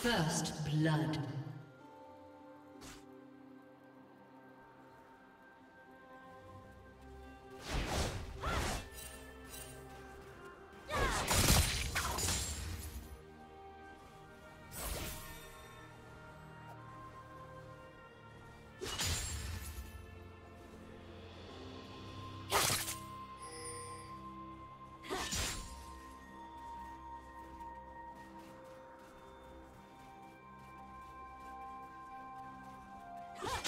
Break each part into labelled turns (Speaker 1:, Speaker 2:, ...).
Speaker 1: First blood. Huh.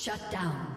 Speaker 1: Shut down.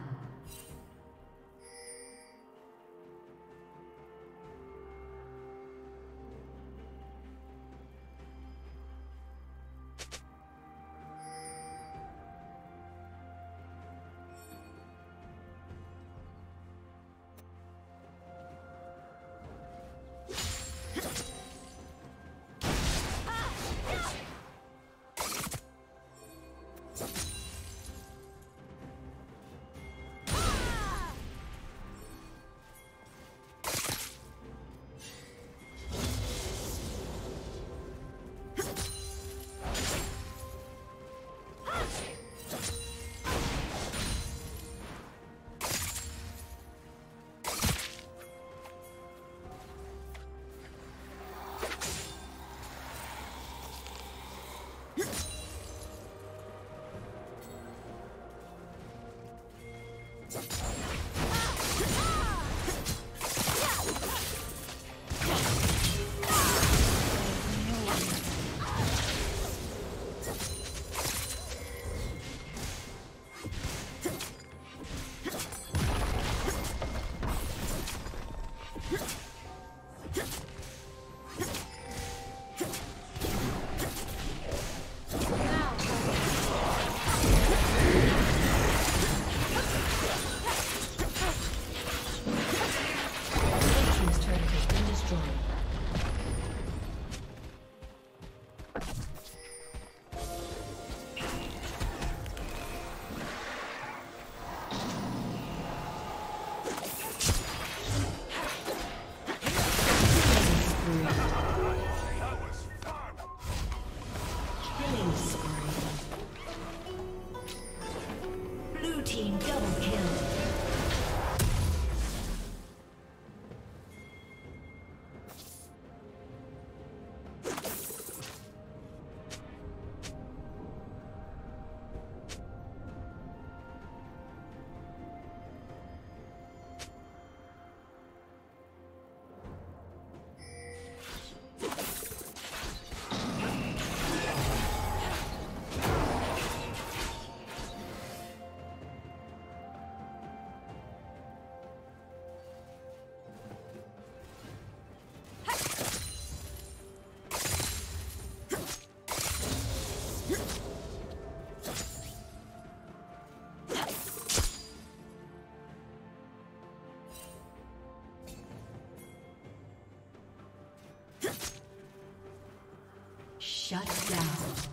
Speaker 1: Shut down.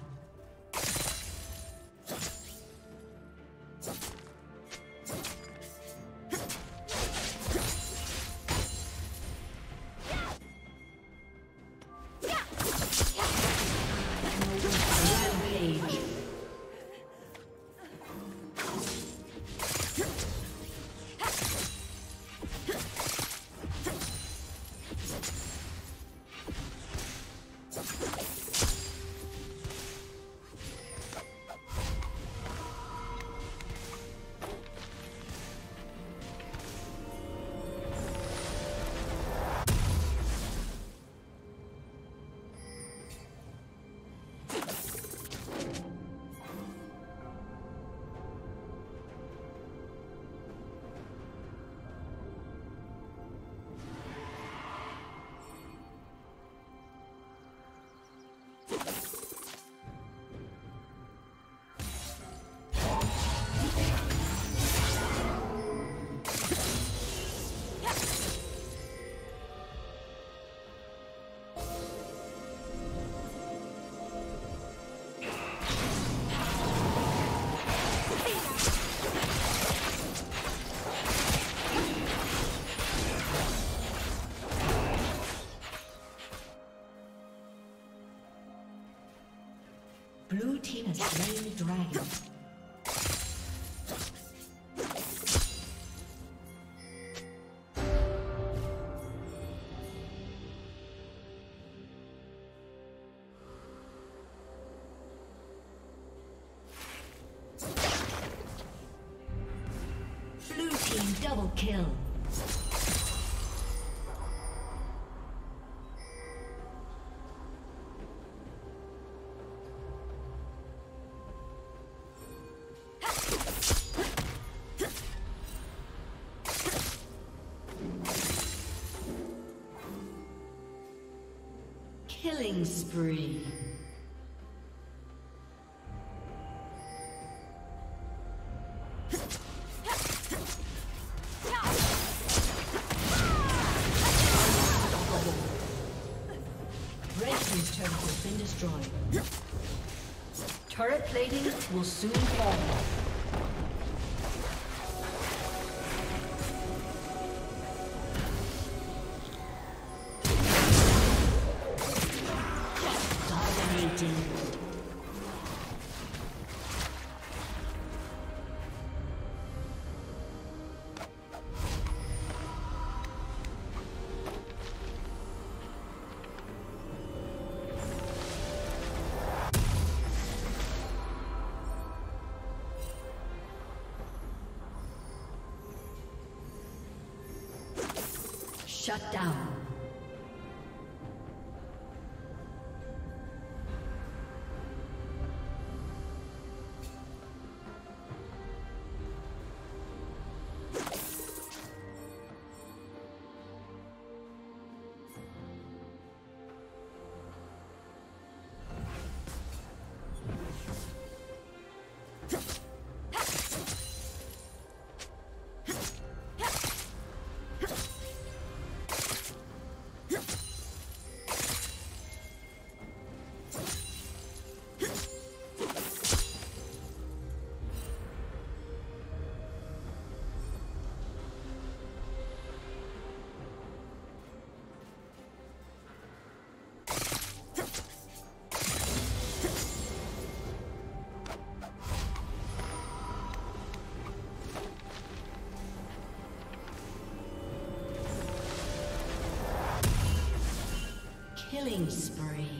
Speaker 1: Dragon. Blue team double kill. Turret plating will soon fall. Shut down. Killing spree.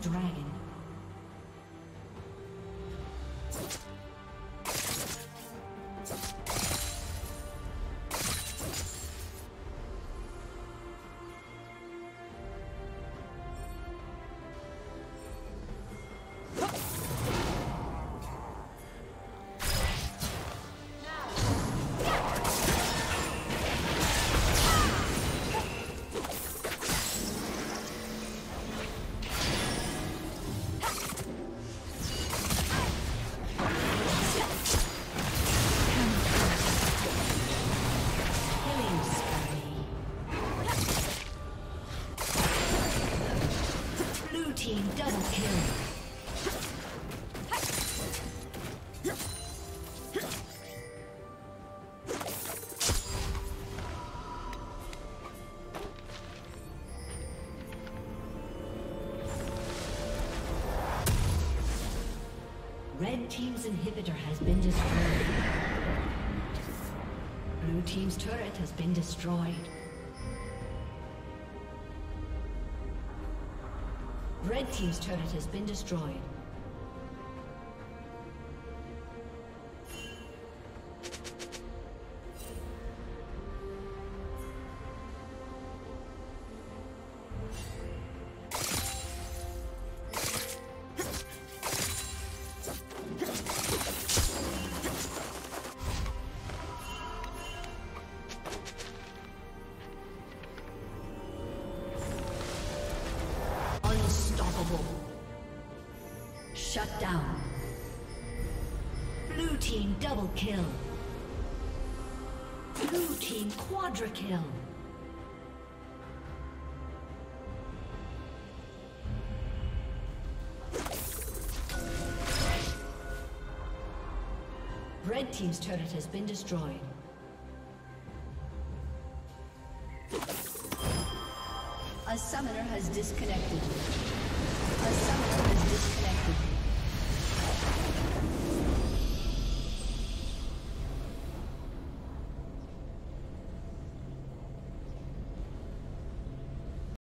Speaker 1: Dragon. Red Team's inhibitor has been destroyed. Blue Team's turret has been destroyed. Red Team's turret has been destroyed. Kill. Blue team quadra kill. Red Team's turret has been destroyed. A summoner has disconnected.